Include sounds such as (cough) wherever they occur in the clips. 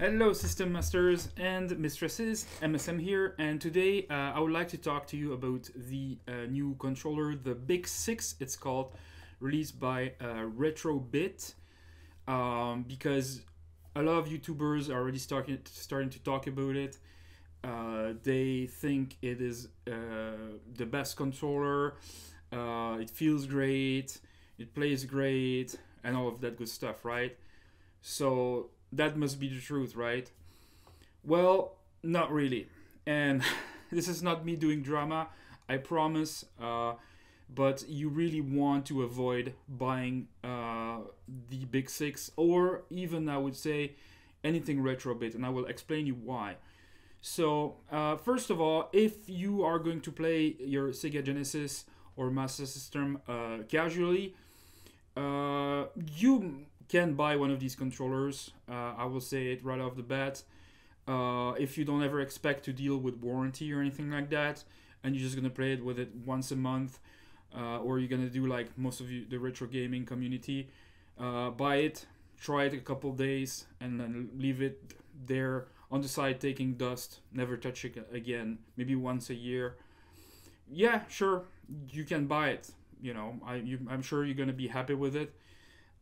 Hello, System Masters and Mistresses, MSM here, and today uh, I would like to talk to you about the uh, new controller, the Big 6, it's called, released by uh, Retrobit, um, because a lot of YouTubers are already starting, starting to talk about it. Uh, they think it is uh, the best controller, uh, it feels great, it plays great, and all of that good stuff, right? So that must be the truth, right? Well, not really. And (laughs) this is not me doing drama, I promise. Uh, but you really want to avoid buying uh, the Big Six or even, I would say, anything Retrobit, and I will explain you why. So, uh, first of all, if you are going to play your Sega Genesis or Master System uh, casually, uh, you can buy one of these controllers. Uh, I will say it right off the bat. Uh, if you don't ever expect to deal with warranty or anything like that, and you're just gonna play it with it once a month, uh, or you're gonna do like most of you, the retro gaming community, uh, buy it, try it a couple days, and then leave it there on the side taking dust. Never touch it again. Maybe once a year. Yeah, sure, you can buy it. You know, I you, I'm sure you're gonna be happy with it.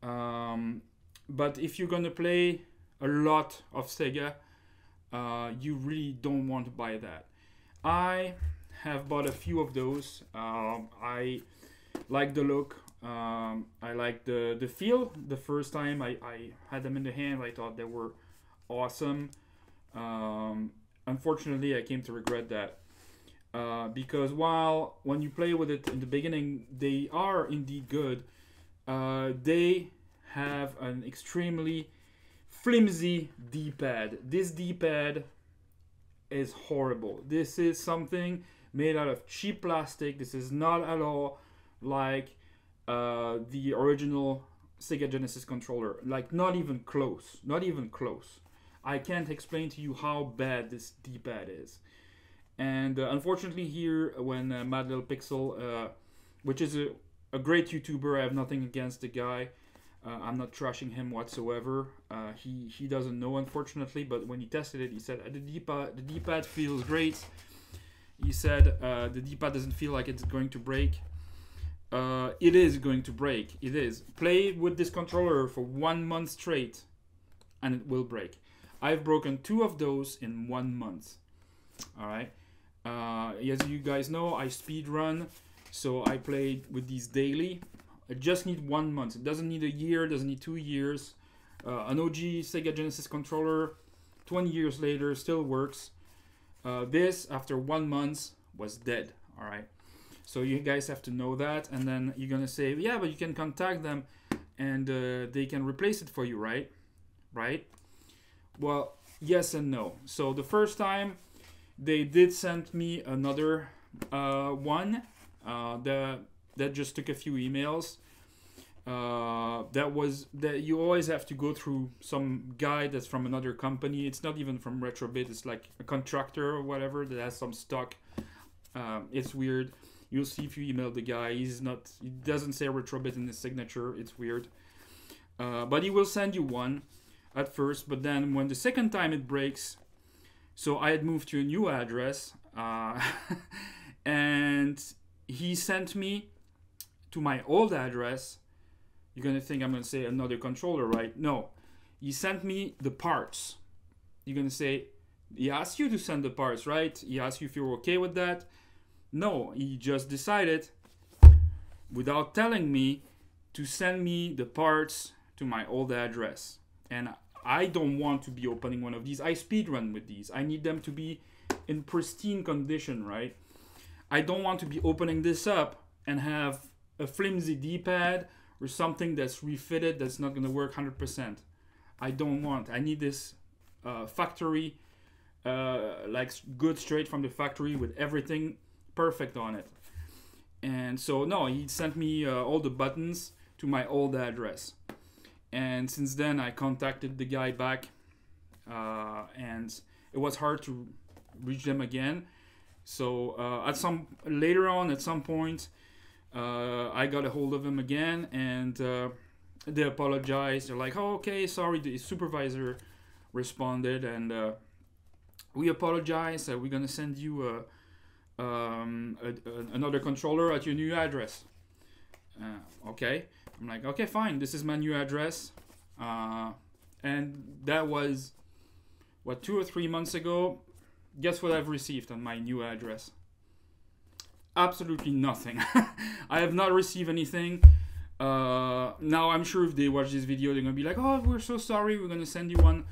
Um, but if you're gonna play a lot of Sega, uh, you really don't want to buy that. I have bought a few of those. Um, I like the look. Um, I like the the feel. The first time I, I had them in the hand, I thought they were awesome. Um, unfortunately, I came to regret that. Uh, because while when you play with it in the beginning, they are indeed good. Uh, they have an extremely flimsy D-pad. This D-pad is horrible. This is something made out of cheap plastic. This is not at all like uh, the original Sega Genesis controller. Like not even close. Not even close. I can't explain to you how bad this D-pad is. And uh, unfortunately here, when uh, Mad Little Pixel, uh, which is a, a great YouTuber, I have nothing against the guy. Uh, I'm not trashing him whatsoever. Uh, he he doesn't know, unfortunately. But when he tested it, he said the D-pad the D-pad feels great. He said uh, the D-pad doesn't feel like it's going to break. Uh, it is going to break. It is. Play with this controller for one month straight, and it will break. I've broken two of those in one month. All right. Uh, as you guys know, I speed run, so I played with these daily. I just need one month. It doesn't need a year, doesn't need two years. Uh, an OG Sega Genesis controller, 20 years later, still works. Uh, this, after one month, was dead. All right. So you guys have to know that, and then you're gonna say, yeah, but you can contact them, and uh, they can replace it for you, right? Right? Well, yes and no. So the first time, they did send me another uh, one. Uh, that just took a few emails. Uh, that was that you always have to go through some guy that's from another company. It's not even from Retrobit. It's like a contractor or whatever that has some stock. Um, it's weird. You'll see if you email the guy. He's not. He doesn't say Retrobit in his signature. It's weird. Uh, but he will send you one at first. But then when the second time it breaks, so I had moved to a new address, uh, (laughs) and he sent me to my old address, you're gonna think I'm gonna say another controller, right? No. He sent me the parts. You're gonna say, he asked you to send the parts, right? He asked you if you're okay with that. No, he just decided, without telling me, to send me the parts to my old address. And I don't want to be opening one of these. I speed run with these. I need them to be in pristine condition, right? I don't want to be opening this up and have a flimsy D-pad or something that's refitted that's not going to work 100%. I don't want. I need this uh, factory, uh, like good straight from the factory with everything perfect on it. And so no, he sent me uh, all the buttons to my old address. And since then, I contacted the guy back, uh, and it was hard to reach them again. So uh, at some later on, at some point, uh, I got a hold of him again, and uh, they apologized. They're like, "Oh, okay, sorry." The supervisor responded and uh, we apologize. Uh, we're gonna send you a, um, a, a, another controller at your new address. Uh, okay, I'm like, okay, fine. This is my new address, uh, and that was what two or three months ago. Guess what I've received on my new address? Absolutely nothing. (laughs) I have not received anything. Uh, now I'm sure if they watch this video, they're gonna be like, "Oh, we're so sorry. We're gonna send you one."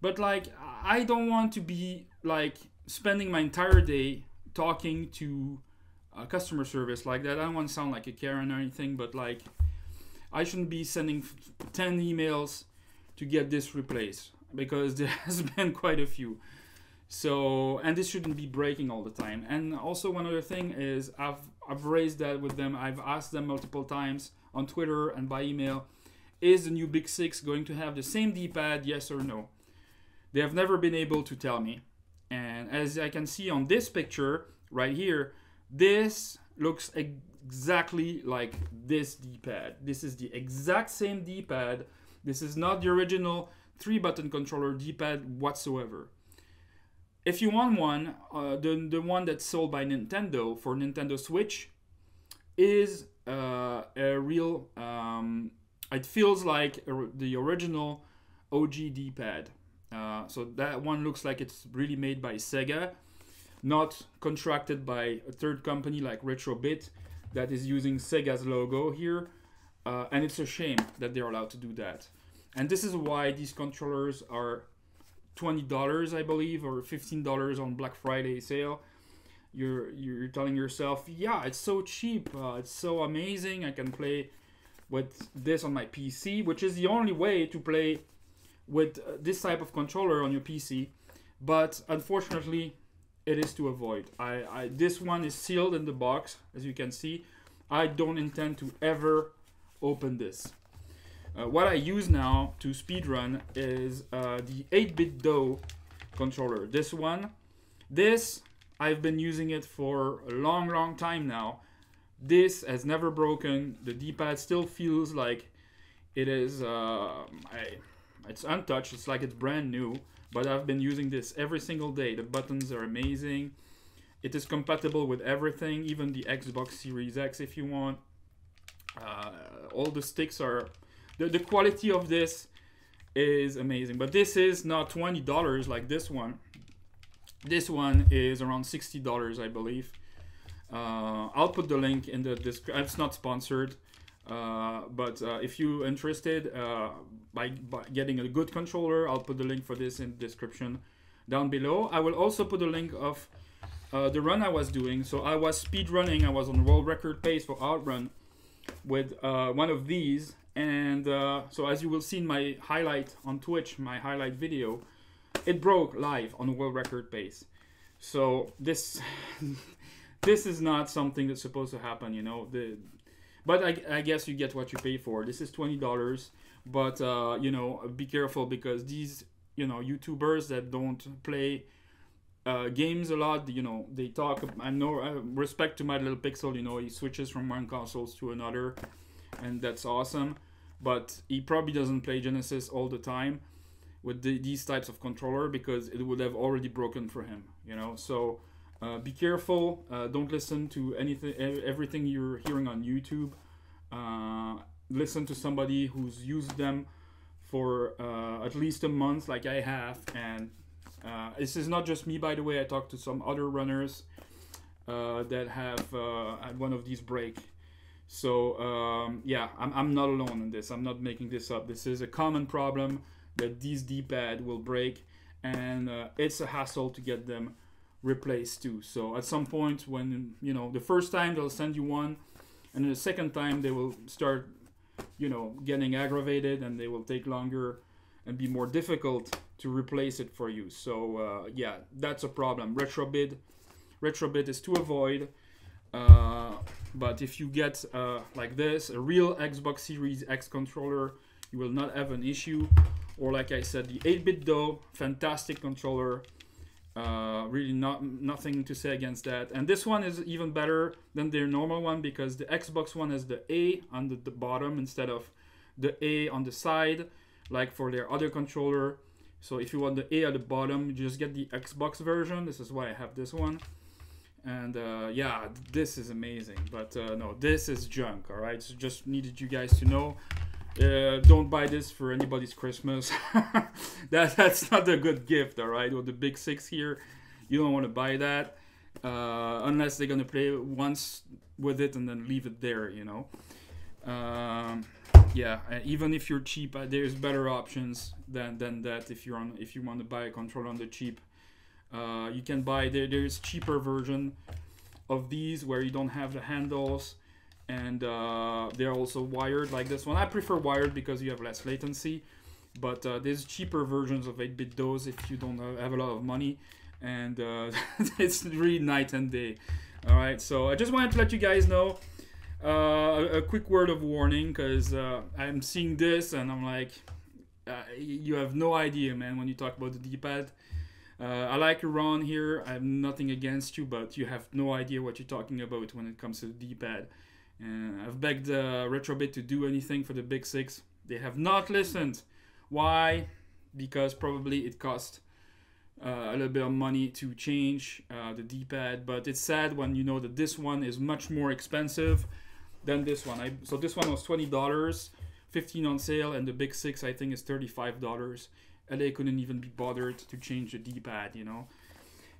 But like, I don't want to be like spending my entire day talking to uh, customer service like that. I don't want to sound like a Karen or anything, but like, I shouldn't be sending 10 emails to get this replaced because (laughs) there has been quite a few. So, and this shouldn't be breaking all the time. And also, one other thing is I've, I've raised that with them. I've asked them multiple times on Twitter and by email is the new Big Six going to have the same D pad, yes or no? They have never been able to tell me. And as I can see on this picture right here, this looks exactly like this D-pad. This is the exact same D-pad. This is not the original three button controller D-pad whatsoever. If you want one, uh, the, the one that's sold by Nintendo for Nintendo Switch is uh, a real, um, it feels like a, the original OG D-pad. Uh, so that one looks like it's really made by Sega, not contracted by a third company like Retrobit that is using Sega's logo here. Uh, and it's a shame that they're allowed to do that. And this is why these controllers are $20, I believe, or $15 on Black Friday sale. You're, you're telling yourself, yeah, it's so cheap, uh, it's so amazing, I can play with this on my PC, which is the only way to play with uh, this type of controller on your PC, but unfortunately, it is to avoid. I, I this one is sealed in the box, as you can see. I don't intend to ever open this. Uh, what I use now to speedrun is uh, the 8BitDo controller. This one, this I've been using it for a long, long time now. This has never broken. The D-pad still feels like it is. Uh, I, it's untouched. It's like it's brand new. But I've been using this every single day. The buttons are amazing. It is compatible with everything, even the Xbox Series X if you want. Uh, all the sticks are. The, the quality of this is amazing. But this is not $20 like this one. This one is around $60, I believe. Uh, I'll put the link in the description. It's not sponsored. Uh, but uh, if you're interested uh, by, by, getting a good controller, I'll put the link for this in the description down below. I will also put a link of uh, the run I was doing. So I was speed running. I was on world record pace for outrun with uh, one of these. And so as you will see in my highlight on Twitch, my highlight video, it broke live on a world record pace. So this (laughs) this is not something that's supposed to happen. You know the but I, I, guess you get what you pay for. This is twenty dollars, but uh, you know, be careful because these you know YouTubers that don't play uh, games a lot, you know, they talk. I know uh, respect to Mad Little Pixel. You know, he switches from one console to another, and that's awesome. But he probably doesn't play Genesis all the time with the, these types of controller because it would have already broken for him. You know, so uh, be careful. Uh, don't listen to anything, everything you're hearing on YouTube. Uh, listen to somebody who's used them for uh, at least a month, like I have. And uh, this is not just me, by the way. I talked to some other runners uh, that have had one of these break. So um, yeah, I'm, I'm not alone in this. I'm not making this up. This is a common problem that these D-pad will break, and it's a hassle to get them replaced too. So at some point when you know the first time they'll send you one, and the second time they will start, you know, getting aggravated and they will take longer and be more difficult to replace it for you. So uh, yeah, that's a problem. Retrobit, retrobit is to avoid. Uh, but if you get uh, like this, a real Xbox Series X controller, you will not have an issue. Or like I said, the 8BitDo, fantastic controller. Uh, really not nothing to say against that. And this one is even better than their normal one because the Xbox one has the A on the, the bottom instead of the A on the side, like for their other controller. So if you want the A at the bottom, you just get the Xbox version. This is why I have this one. And uh, yeah, this is amazing. But uh, no, this is junk. All right, so just needed you guys to know. Uh, don't buy this for anybody's Christmas. (laughs) that that's not a good gift. All right, with the big six here, you don't want to buy that uh, unless they're gonna play once with it and then leave it there. You know. Um, yeah, even if you're cheap, uh, there's better options than than that. If you're on, if you want to buy a controller on the cheap, uh, you can buy there. There's cheaper version of these where you don't have the handles, and uh, they're also wired like this one. I prefer wired because you have less latency, but uh, there's cheaper versions of 8BitDos if you don't have a lot of money, and uh, (laughs) it's really night and day. All right, so I just wanted to let you guys know. Uh, a, quick word of warning because uh, I'm seeing this and I'm like, uh, you have no idea, man, when you talk about the D-pad. Uh, I like Ron here. I have nothing against you, but you have no idea what you're talking about when it comes to the D-pad. I've begged uh, Retrobit to do anything for the Big Six. They have not listened. Why? Because probably it cost uh, a little bit of money to change uh, the D-pad, but it's sad when you know that this one is much more expensive than this one. I, so this one was twenty dollars, fifteen on sale, and the big six I think is thirty five dollars. LA couldn't even be bothered to change the D-pad, you know.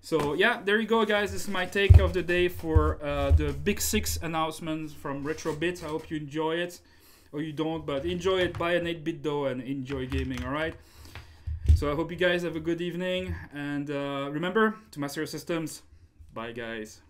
So yeah, there you go, guys. This is my take of the day for uh, the big six announcements from Retrobit. I hope you enjoy it, or you don't, but enjoy it. Buy an 8BitDo and enjoy gaming. All right. So I hope you guys have a good evening, and uh, remember to master your systems. Bye, guys.